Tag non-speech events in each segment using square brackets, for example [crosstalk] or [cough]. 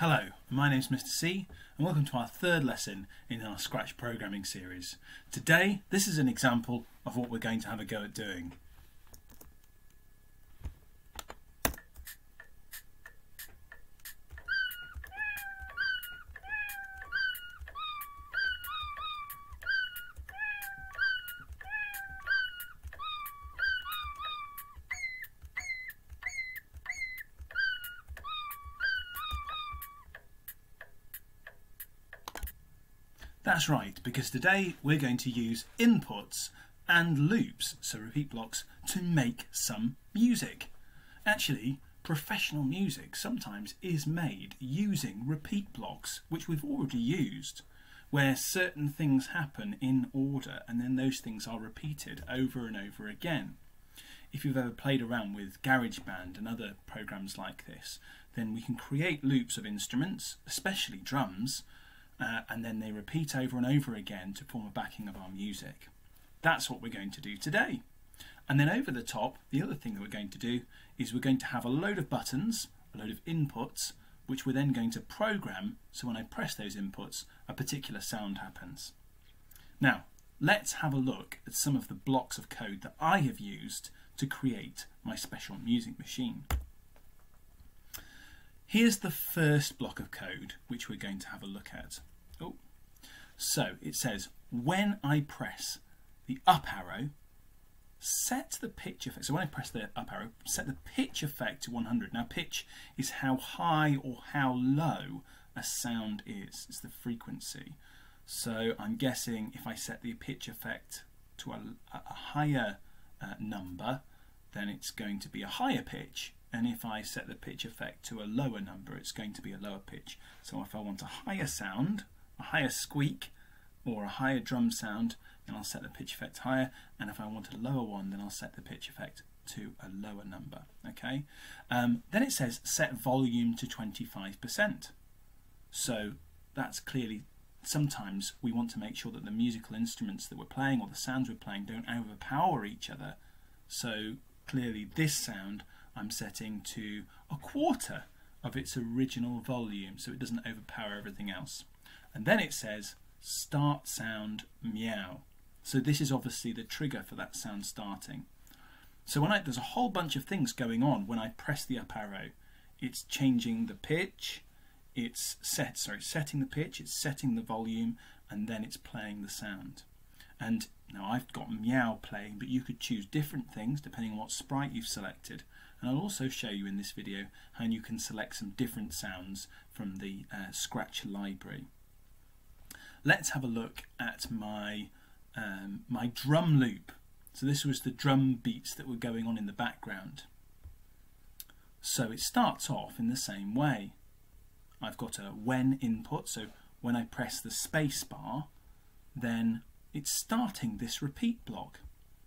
Hello, my name is Mr. C and welcome to our third lesson in our Scratch programming series. Today this is an example of what we're going to have a go at doing. That's right, because today we're going to use inputs and loops, so repeat blocks, to make some music. Actually, professional music sometimes is made using repeat blocks, which we've already used, where certain things happen in order and then those things are repeated over and over again. If you've ever played around with GarageBand and other programs like this, then we can create loops of instruments, especially drums, uh, and then they repeat over and over again to form a backing of our music. That's what we're going to do today. And then over the top, the other thing that we're going to do is we're going to have a load of buttons, a load of inputs, which we're then going to program so when I press those inputs, a particular sound happens. Now, let's have a look at some of the blocks of code that I have used to create my special music machine. Here's the first block of code which we're going to have a look at. Oh, so it says when I press the up arrow, set the pitch effect. So when I press the up arrow, set the pitch effect to 100. Now pitch is how high or how low a sound is. It's the frequency. So I'm guessing if I set the pitch effect to a, a higher uh, number, then it's going to be a higher pitch and if I set the pitch effect to a lower number it's going to be a lower pitch. So if I want a higher sound a higher squeak or a higher drum sound then I'll set the pitch effect higher. And if I want a lower one then I'll set the pitch effect to a lower number okay? Um, then it says set volume to 25% so that's clearly sometimes we want to make sure that the musical instruments that we're playing or the sounds we're playing don't overpower each other. So clearly this sound I'm setting to a quarter of its original volume so it doesn't overpower everything else. And then it says start sound meow. So this is obviously the trigger for that sound starting. So when I, there's a whole bunch of things going on when I press the up arrow. It's changing the pitch, it's set, sorry, setting the pitch, it's setting the volume, and then it's playing the sound. And now I've got meow playing, but you could choose different things depending on what sprite you've selected and I'll also show you in this video how you can select some different sounds from the uh, Scratch library. Let's have a look at my, um, my drum loop. So this was the drum beats that were going on in the background. So it starts off in the same way. I've got a when input, so when I press the space bar, then it's starting this repeat block.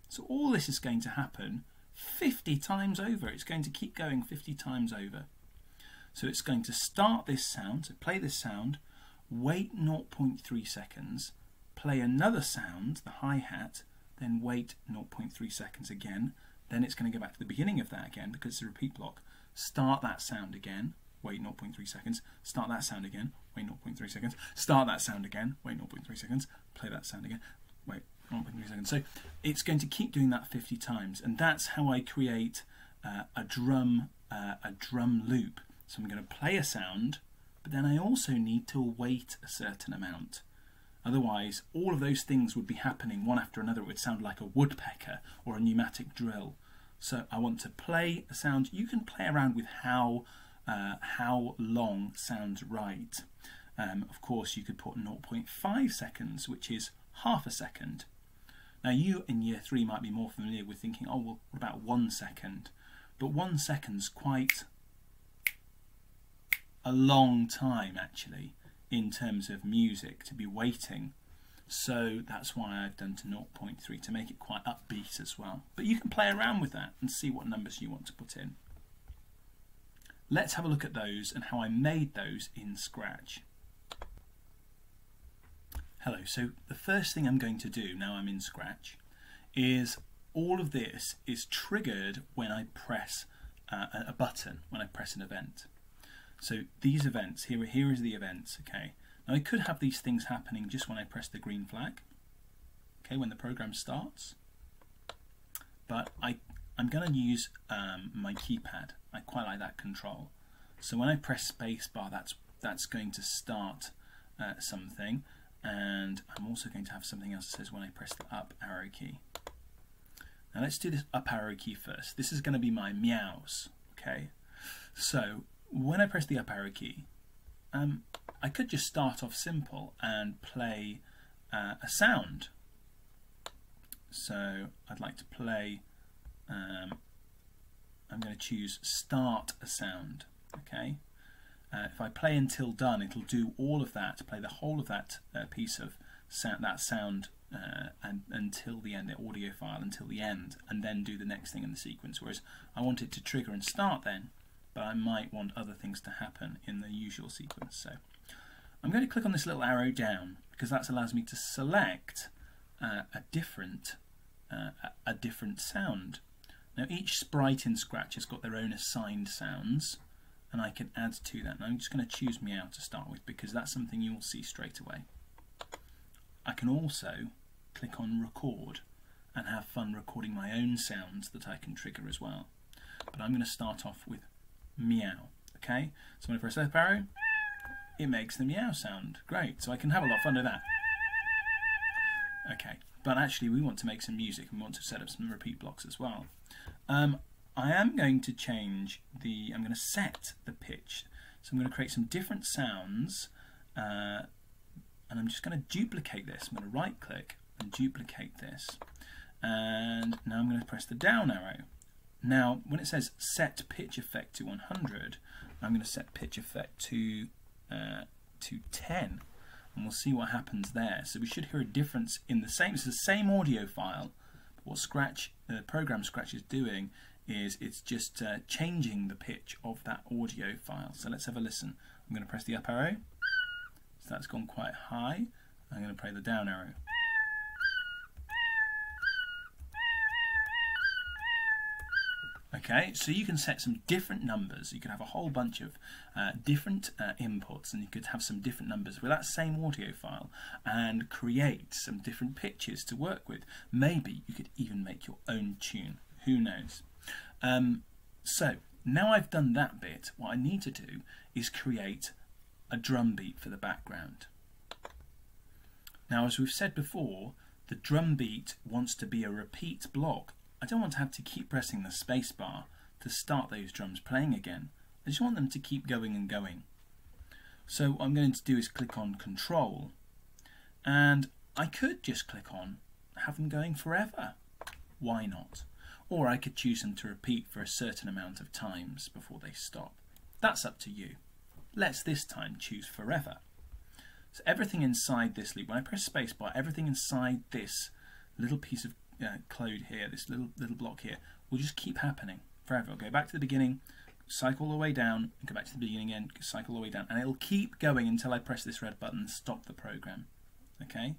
So all this is going to happen 50 times over. It's going to keep going 50 times over. So it's going to start this sound, so play this sound, wait 0.3 seconds, play another sound, the hi-hat, then wait 0.3 seconds again, then it's going to go back to the beginning of that again because it's a repeat block, start that sound again, wait 0.3 seconds, start that sound again, wait 0.3 seconds, start that sound again, wait 0.3 seconds, play that sound again, wait 0.3 seconds. So it's going to keep doing that 50 times, and that's how I create uh, a drum uh, a drum loop. So I'm going to play a sound, but then I also need to wait a certain amount. Otherwise, all of those things would be happening one after another. It would sound like a woodpecker or a pneumatic drill. So I want to play a sound. You can play around with how uh, how long sounds right. Um, of course, you could put 0.5 seconds, which is half a second. Now you in year three might be more familiar with thinking, oh well, what about one second? But one second's quite a long time actually in terms of music to be waiting. So that's why I've done to 0.3 to make it quite upbeat as well. But you can play around with that and see what numbers you want to put in. Let's have a look at those and how I made those in Scratch. Hello, so the first thing I'm going to do now I'm in Scratch is all of this is triggered when I press uh, a button, when I press an event. So these events, here, here is the events, okay. Now I could have these things happening just when I press the green flag, okay, when the program starts. But I, I'm going to use um, my keypad. I quite like that control. So when I press spacebar, that's that's going to start uh, something, and I'm also going to have something else that says when I press the up arrow key. Now let's do this up arrow key first. This is going to be my meows, okay? So when I press the up arrow key, um, I could just start off simple and play uh, a sound. So I'd like to play, um, I'm going to choose start a sound, okay? Uh, if I play until done, it'll do all of that, play the whole of that uh, piece of sound, that sound uh, and, until the end, the audio file until the end, and then do the next thing in the sequence. Whereas I want it to trigger and start then, but I might want other things to happen in the usual sequence. So I'm going to click on this little arrow down because that allows me to select uh, a different uh, a different sound. Now each sprite in Scratch has got their own assigned sounds and I can add to that. And I'm just going to choose Meow to start with because that's something you'll see straight away. I can also click on record and have fun recording my own sounds that I can trigger as well. But I'm going to start off with meow. Okay, so when I press left arrow, it makes the meow sound. Great, so I can have a lot of fun with that. Okay, but actually we want to make some music and we want to set up some repeat blocks as well. Um, I am going to change the, I'm going to set the pitch. So I'm going to create some different sounds uh, and I'm just going to duplicate this. I'm going to right click and duplicate this. And now I'm going to press the down arrow. Now, when it says set pitch effect to 100, I'm going to set pitch effect to uh, to 10, and we'll see what happens there. So we should hear a difference in the same. It's the same audio file. But what Scratch, the uh, program Scratch is doing is it's just uh, changing the pitch of that audio file. So let's have a listen. I'm going to press the up arrow. So that's gone quite high. I'm going to play the down arrow. Okay, so you can set some different numbers. You can have a whole bunch of uh, different uh, inputs and you could have some different numbers with that same audio file and create some different pitches to work with. Maybe you could even make your own tune. Who knows? Um, so now I've done that bit, what I need to do is create a drum beat for the background. Now, as we've said before, the drum beat wants to be a repeat block I don't want to have to keep pressing the spacebar to start those drums playing again. I just want them to keep going and going. So what I'm going to do is click on Control and I could just click on have them going forever. Why not? Or I could choose them to repeat for a certain amount of times before they stop. That's up to you. Let's this time choose forever. So everything inside this loop, when I press spacebar, everything inside this little piece of uh, code here, this little little block here, will just keep happening forever. I'll go back to the beginning, cycle all the way down, and go back to the beginning again, cycle all the way down, and it'll keep going until I press this red button and stop the program. Okay,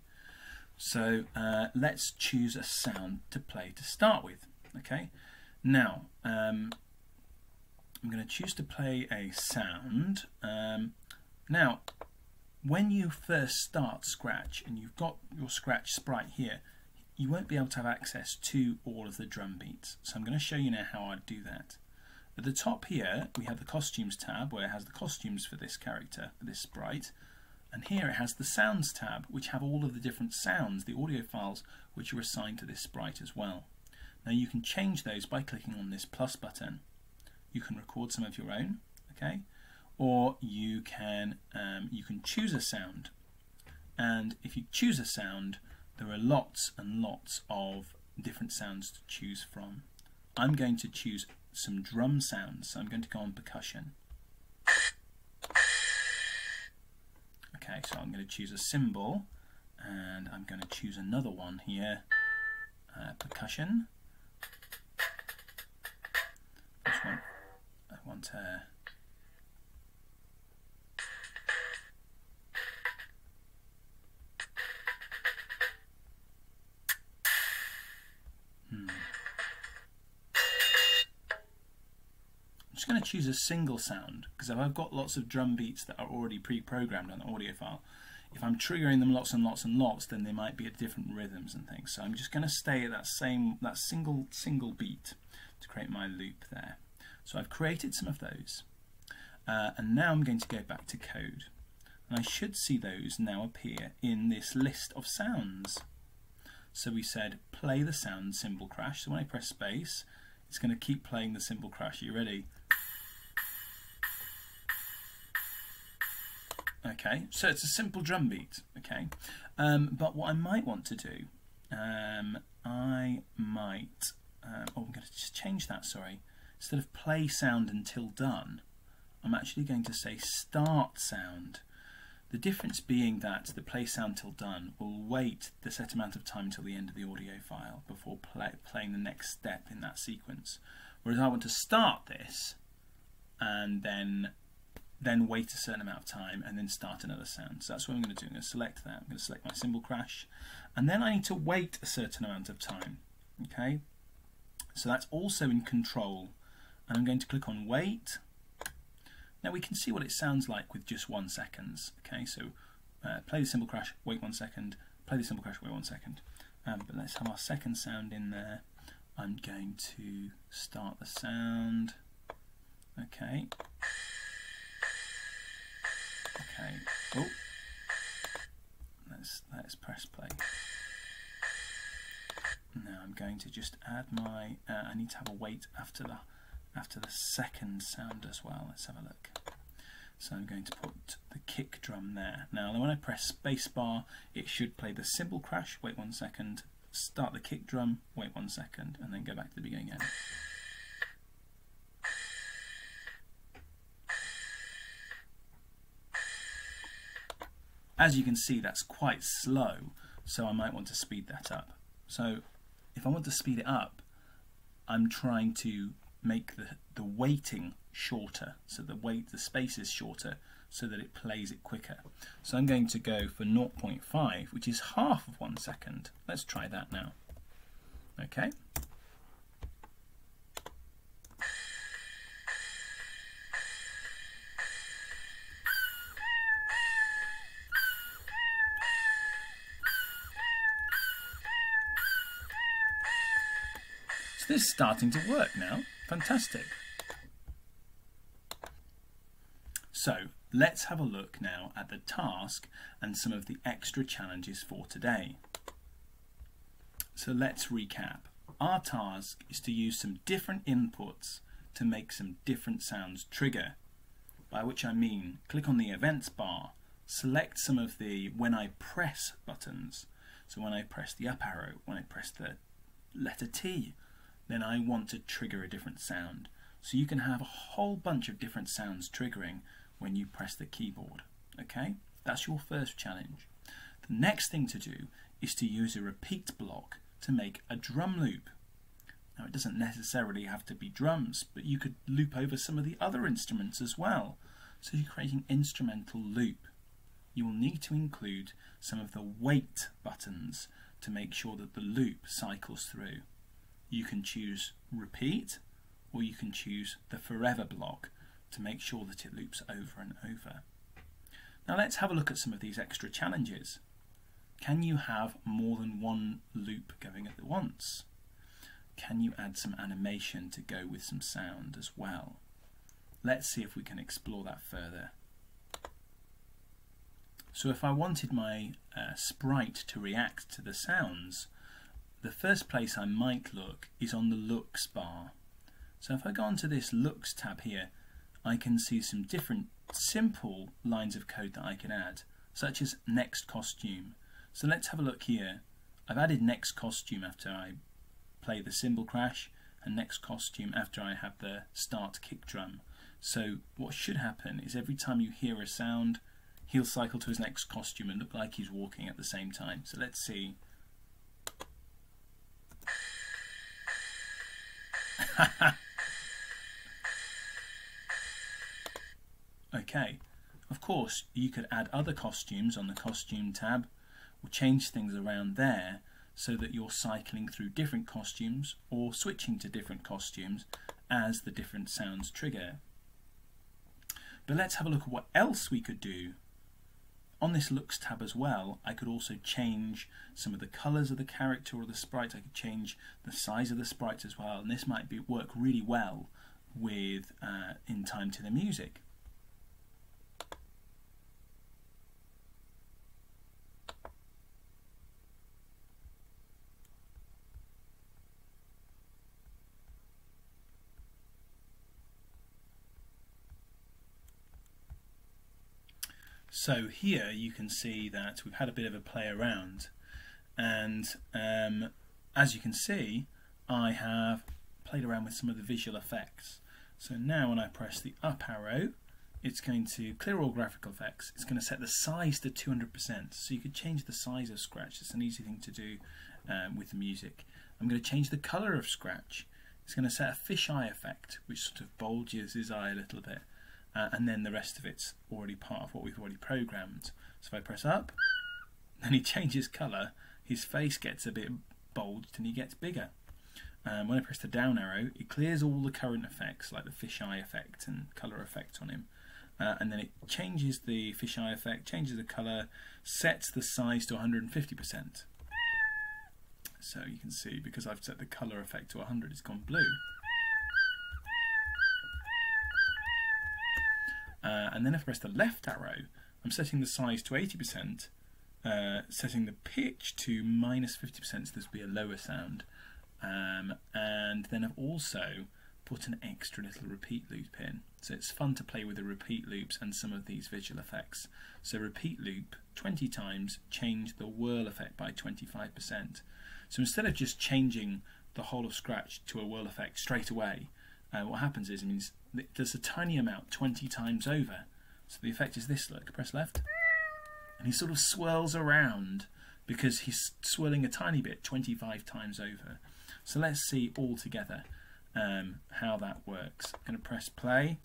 so uh, let's choose a sound to play to start with. Okay, now um, I'm going to choose to play a sound. Um, now, when you first start Scratch and you've got your Scratch sprite here, you won't be able to have access to all of the drum beats. So I'm going to show you now how I do that. At the top here, we have the costumes tab where it has the costumes for this character, for this sprite. And here it has the sounds tab, which have all of the different sounds, the audio files, which are assigned to this sprite as well. Now you can change those by clicking on this plus button. You can record some of your own, okay? Or you can, um, you can choose a sound. And if you choose a sound, there are lots and lots of different sounds to choose from. I'm going to choose some drum sounds, so I'm going to go on percussion. Okay, so I'm going to choose a cymbal, and I'm going to choose another one here, uh, percussion. I want uh, I'm just going to choose a single sound because if I've got lots of drum beats that are already pre-programmed on the audio file, if I'm triggering them lots and lots and lots, then they might be at different rhythms and things. So I'm just going to stay at that same, that single, single beat to create my loop there. So I've created some of those. Uh, and now I'm going to go back to code. And I should see those now appear in this list of sounds. So we said play the sound cymbal crash. So when I press space, it's going to keep playing the cymbal crash. Are you ready? Okay, so it's a simple drum beat. Okay, um, but what I might want to do, um, I might. Um, oh, I'm going to just change that. Sorry, instead of play sound until done, I'm actually going to say start sound. The difference being that the play sound till done will wait the set amount of time until the end of the audio file before play, playing the next step in that sequence. Whereas I want to start this and then then wait a certain amount of time and then start another sound. So that's what I'm going to do. I'm going to select that. I'm going to select my cymbal crash and then I need to wait a certain amount of time. Okay, so that's also in control and I'm going to click on wait now we can see what it sounds like with just one seconds. Okay, so uh, play the cymbal crash, wait one second, play the cymbal crash, wait one second. Um, but let's have our second sound in there. I'm going to start the sound. Okay. Okay. Oh. Let's let's press play. Now I'm going to just add my. Uh, I need to have a wait after the after the second sound as well. Let's have a look. So I'm going to put the kick drum there. Now when I press spacebar, it should play the cymbal crash, wait one second, start the kick drum, wait one second, and then go back to the beginning again. As you can see, that's quite slow, so I might want to speed that up. So if I want to speed it up, I'm trying to make the, the waiting shorter so the wait the space is shorter so that it plays it quicker. So I'm going to go for 0.5 which is half of one second. Let's try that now. Okay this is starting to work now. Fantastic. So let's have a look now at the task and some of the extra challenges for today. So let's recap. Our task is to use some different inputs to make some different sounds trigger. By which I mean click on the events bar, select some of the when I press buttons. So when I press the up arrow, when I press the letter T, then I want to trigger a different sound. So you can have a whole bunch of different sounds triggering when you press the keyboard. Okay, that's your first challenge. The next thing to do is to use a repeat block to make a drum loop. Now it doesn't necessarily have to be drums, but you could loop over some of the other instruments as well. So you're creating instrumental loop. You will need to include some of the wait buttons to make sure that the loop cycles through you can choose repeat or you can choose the forever block to make sure that it loops over and over. Now let's have a look at some of these extra challenges. Can you have more than one loop going at once? Can you add some animation to go with some sound as well? Let's see if we can explore that further. So if I wanted my uh, sprite to react to the sounds, the first place I might look is on the looks bar. So if I go onto this looks tab here, I can see some different simple lines of code that I can add, such as next costume. So let's have a look here. I've added next costume after I play the cymbal crash and next costume after I have the start kick drum. So what should happen is every time you hear a sound, he'll cycle to his next costume and look like he's walking at the same time. So let's see. [laughs] okay, of course you could add other costumes on the costume tab or change things around there so that you're cycling through different costumes or switching to different costumes as the different sounds trigger. But let's have a look at what else we could do. On this looks tab as well, I could also change some of the colours of the character or the sprite. I could change the size of the sprites as well, and this might be work really well with uh, in time to the music. So here you can see that we've had a bit of a play around and um, as you can see I have played around with some of the visual effects. So now when I press the up arrow it's going to clear all graphical effects. It's going to set the size to 200% so you could change the size of Scratch. It's an easy thing to do um, with the music. I'm going to change the colour of Scratch. It's going to set a fisheye effect which sort of bulges his eye a little bit uh, and then the rest of it's already part of what we've already programmed. So if I press up, then he changes colour, his face gets a bit bulged and he gets bigger. Um, when I press the down arrow, it clears all the current effects like the fisheye effect and colour effect on him. Uh, and then it changes the fisheye effect, changes the colour, sets the size to 150%. So you can see, because I've set the colour effect to 100, it's gone blue. Uh, and then if I press the left arrow, I'm setting the size to 80%, uh, setting the pitch to minus 50%, so this will be a lower sound. Um, and then I've also put an extra little repeat loop in. So it's fun to play with the repeat loops and some of these visual effects. So repeat loop 20 times, change the whirl effect by 25%. So instead of just changing the whole of Scratch to a whirl effect straight away, uh, what happens is it means there's a tiny amount 20 times over. So the effect is this, look, press left. And he sort of swirls around because he's swirling a tiny bit 25 times over. So let's see all together um, how that works. I'm going to press play.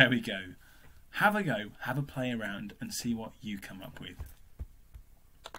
There we go. Have a go, have a play around, and see what you come up with.